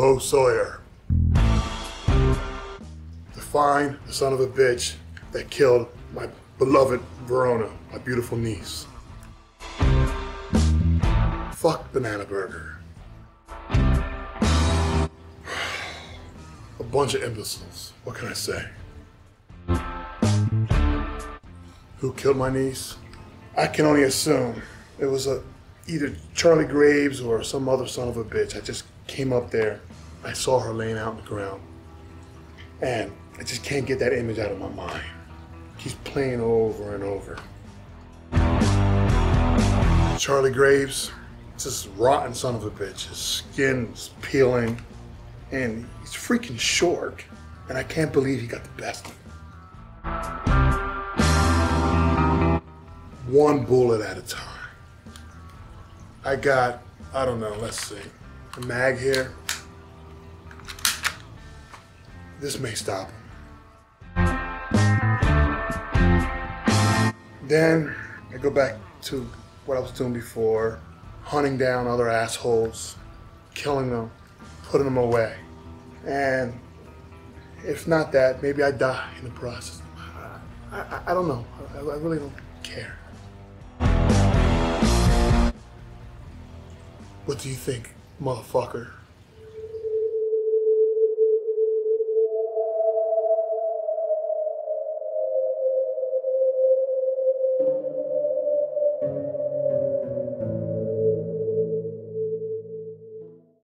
Bo Sawyer. To find the son of a bitch that killed my beloved Verona, my beautiful niece. Fuck Banana Burger. A bunch of imbeciles. What can I say? Who killed my niece? I can only assume it was a either Charlie Graves or some other son of a bitch. I just came up there. I saw her laying out on the ground. And I just can't get that image out of my mind. Keeps playing over and over. Charlie Graves, this rotten son of a bitch. His skin's peeling, and he's freaking short. And I can't believe he got the best of him. One bullet at a time. I got, I don't know, let's see, a mag here. This may stop him. Then I go back to what I was doing before, hunting down other assholes, killing them, putting them away. And if not that, maybe I die in the process. I, I, I don't know. I, I really don't care. What do you think, motherfucker?